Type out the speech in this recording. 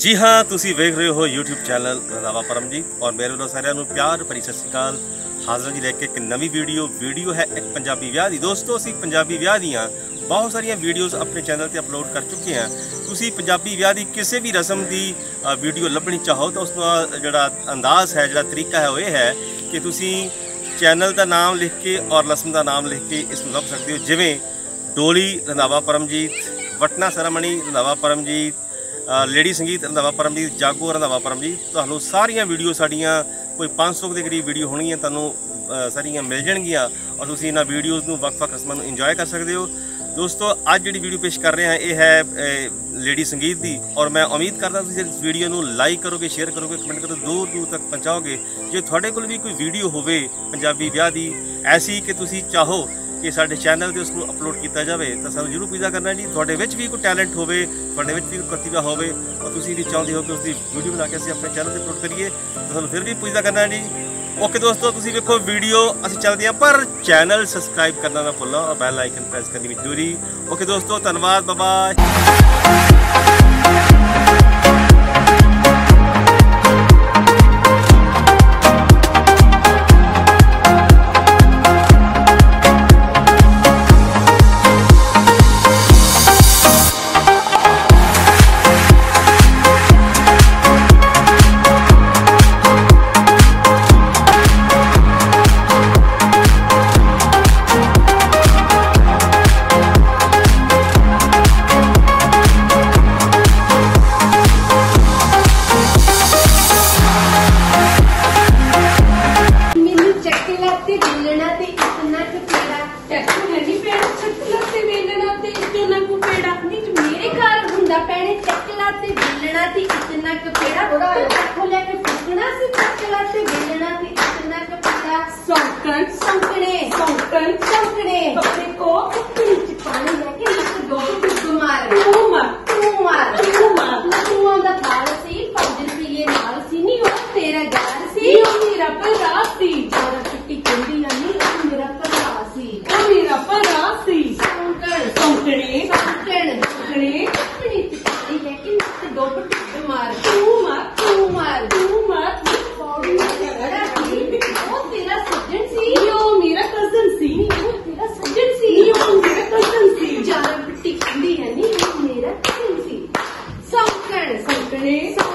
ਜੀ ਹਾਂ, ਤੁਸੀਂ ਵੇਖ ਰਹੇ ਹੋ YouTube ਚੈਨਲ ਰਜ਼ਾਵਾ ਪਰਮਜੀਤ ਔਰ ਮੇਰੇ ਵੱਲੋਂ ਸਾਰਿਆਂ ਨੂੰ ਪਿਆਰ ਭਰੀ ਸਤਿ ਸ਼੍ਰੀ ਅਕਾਲ। ਹਾਜ਼ਰ ਜੀ ਲੈ ਕੇ ਇੱਕ ਨਵੀਂ ਵੀਡੀਓ ਵੀਡੀਓ ਹੈ ਇੱਕ ਪੰਜਾਬੀ ਵਿਆਹ ਦੀ। ਦੋਸਤੋ, ਅਸੀਂ ਪੰਜਾਬੀ ਵਿਆਹ ਦੀਆਂ ਬਹੁਤ ਸਾਰੀਆਂ ਵੀਡੀਓਜ਼ ਆਪਣੇ ਚੈਨਲ ਤੇ ਅਪਲੋਡ ਕਰ ਚੁੱਕੇ ਹਾਂ। ਤੁਸੀਂ ਪੰਜਾਬੀ ਵਿਆਹ ਦੀ ਕਿਸੇ ਵੀ ਰਸਮ ਦੀ ਵੀਡੀਓ ਲੱਭਣੀ ਚਾਹੋ ਤਾਂ ਉਸ ਦਾ ਜਿਹੜਾ ਅੰਦਾਜ਼ ਹੈ, ਜਿਹੜਾ ਤਰੀਕਾ ਹੈ, ਉਹ ਇਹ ਹੈ ਕਿ ਤੁਸੀਂ ਚੈਨਲ ਦਾ ਨਾਮ ਲਿਖ ਕੇ ਔਰ ਰਸਮ ਦਾ ਨਾਮ ਲਿਖ ਕੇ ਇਸ ਨੂੰ ਲੱਭ ਸਕਦੇ ਹੋ। ਜਿਵੇਂ ਡੋਲੀ ਰੰਧਾਵਾ ਪਰਮਜੀਤ, ਵਟਨਾ ਸਰਮਣੀ ਰੰਧਾਵਾ ਪਰਮਜੀਤ ਲੇਡੀ ਸੰਗੀਤ ਰੰਧਾਵਾ ਪਰਮਜੀਤ, ਜਾਗੋ ਰੰਧਾਵਾ ਪਰਮਜੀਤ। ਤੁਹਾਨੂੰ ਸਾਰੀਆਂ ਵੀਡੀਓ ਸਾਡੀਆਂ, ਕੋਈ 500 ਦੇ ਕਰੀਬ ਵੀਡੀਓ ਹੋਣਗੀਆਂ, ਤੁਹਾਨੂੰ ਸਾਰੀਆਂ ਮਿਲ ਜਾਣਗੀਆਂ ਔਰ ਤੁਸੀਂ ਇਹਨਾਂ ਵੀਡੀਓਜ਼ ਨੂੰ ਵੱਖ-ਵੱਖ ਰਸਮਾਂ ਨੂੰ ਇੰਜੋਏ ਕਰ ਸਕਦੇ ਹੋ। ਦੋਸਤੋ, ਅੱਜ ਜਿਹੜੀ ਵੀਡੀਓ ਪੇਸ਼ ਕਰ ਰਹੇ ਹਾਂ, ਇਹ ਹੈ ਲੇਡੀ ਸੰਗੀਤ ਦੀ ਔਰ ਮੈਂ ਉਮੀਦ ਕਰਦਾ ਤੁਸੀਂ ਇਸ ਵੀਡੀਓ ਨੂੰ ਲਾਈਕ ਕਰੋਗੇ ਸ਼ੇਅਰ ਕਰੋਗੇ ਕਮੈਂਟ ਕਰੋਗੇ ਦੂਰ ਦੂਰ ਤੱਕ ਪਹੁੰਚਾਓਗੇ। ਜੇ ਤੁਹਾਡੇ ਕੋਲ ਵੀ ਕੋਈ ਵੀਡੀਓ ਹੋਵੇ, ਪੰਜਾਬੀ ਵਿਆਹ ਦੀ, ਐਸੀ ਕਿ ਤੁਸੀਂ ਚਾਹੋ ਕਿ ਸਾਡੇ ਚੈਨਲ ਤੇ ਉਸ ਨੂੰ ਅਪਲੋਡ ਕੀਤਾ ਜਾਵੇ, ਤਾਂ ਸਾਨੂੰ ਜਰੂਰ ਪੁੱਛਦਾ ਕਰਨਾ ਜੀ। ਤੁਹਾਡੇ ਵਿੱਚ ਵੀ ਕੋਈ ਟੈਲੈਂਟ ਹੋਵੇ, ਤੁਹਾਡੇ ਵਿੱਚ ਵੀ ਕੋਈ ਪ੍ਰਤਿਭਾ ਹੋਵੇ ਔਰ ਤੁਸੀਂ ਵੀ ਚਾਹੁੰਦੇ ਹੋ ਕਿ ਉਸ ਦੀ ਵੀਡੀਓ ਬਣਾ ਕੇ ਅਸੀਂ ਆਪਣੇ ਚੈਨਲ ਤੇ ਅਪਲੋਡ ਕਰੀਏ, ਤਾਂ ਸਾਨੂੰ ਫਿਰ ਵੀ ਪੁੱਛਦਾ ਕਰਨਾ ਜੀ। ਓਕੇ ਦੋਸਤੋ, ਤੁਸੀਂ ਵੇਖੋ ਵੀਡੀਓ ਅਸੀਂ ਚੱਲਦੇ ਹਾਂ, ਪਰ ਚੈਨਲ ਸਬਸਕ੍ਰਾਈਬ ਕਰਨਾ ਨਾ ਭੁੱਲੋ ਔਰ ਬੈਲ ਆਈਕਨ ਪ੍ਰੈਸ ਕਰਨੀ ਵੀ ਜ਼ਰੂਰੀ। ਓਕੇ ਦੋਸਤੋ, ਧੰਨਵਾਦ ਬਾਬਾ 성끈 성끈해 성끈 성끈 ਹੈ